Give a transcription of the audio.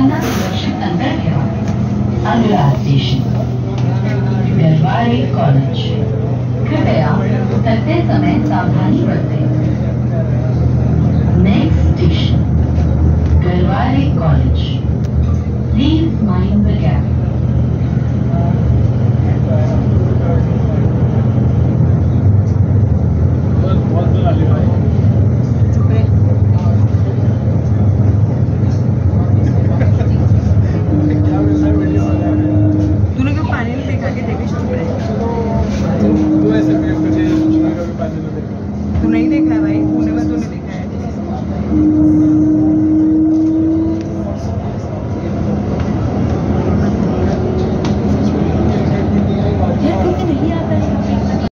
सुरक्षित अंतर है अगला स्टेशन कॉलेज कृपया उतरते समय सावधानी बरतें next station Garware college please mind the gap Gracias.